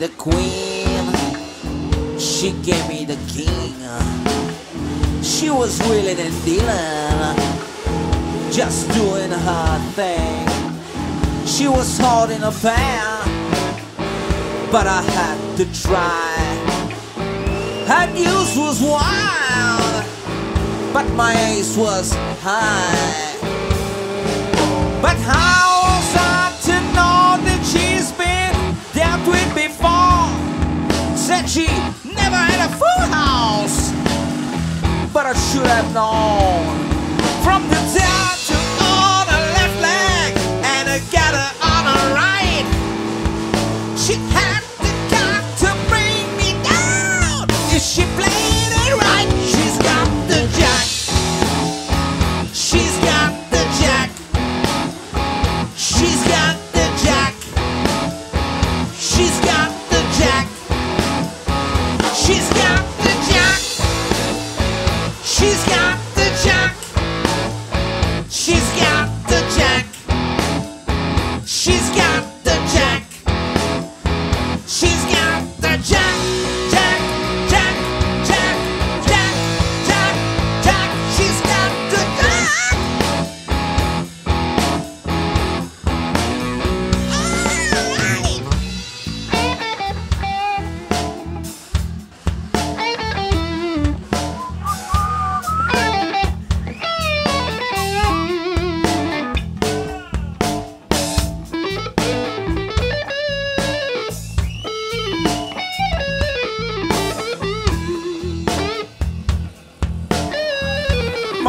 The queen, she gave me the king. She was wheeling and dealing, just doing her thing. She was holding a pan, but I had to try. Her news was wild, but my ace was high. But how She never had a full house, but I should have known. From the top She's got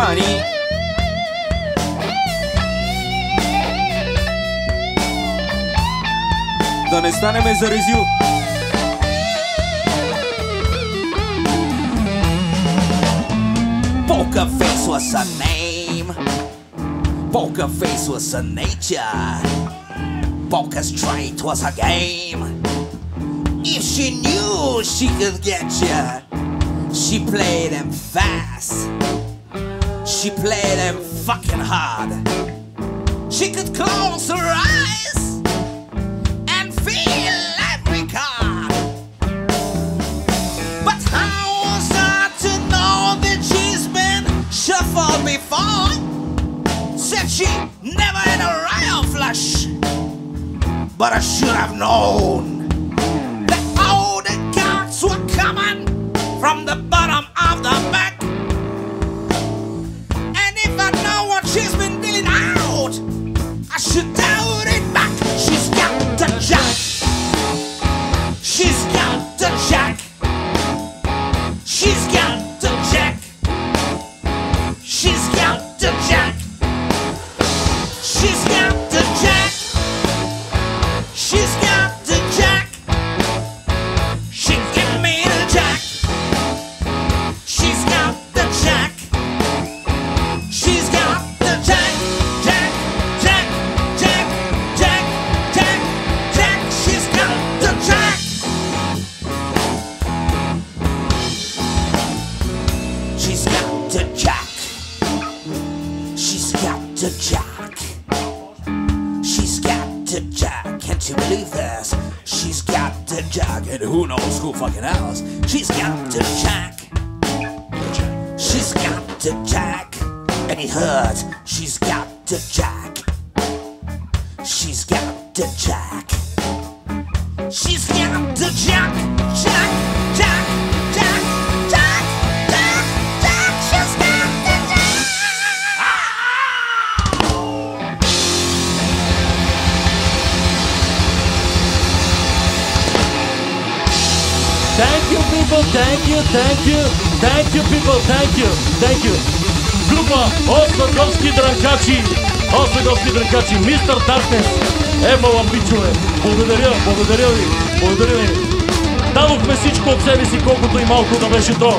Marim. Da ne staneme za rezil. Poker face was a name. Poker face was a nature. Poker straight was a game. If she knew she could get ya, she played them fast. She played them fucking hard. She could close her eyes and feel every card. But how was I to know that she's been shuffled before? Said she never had a royal flush. But I should have known She's got the jack. She's got the jack. She's got the jack. Can't you believe this? She's got the jack, and who knows who fucking else? She's got the jack. She's got the jack, and it hurts. She's got the jack. She's got the jack. She's got the jack, Thank you, people. Thank you, thank you. Thank you, people. Thank you. Thank you. Група Осваковски дрънкачи. Осваковски дрънкачи. Мистер Даркнес. Ево вам, бичове. Благодаря, благодаря ви. Благодаря ви. Дадохме всичко от себе си, колкото и малко да беше то.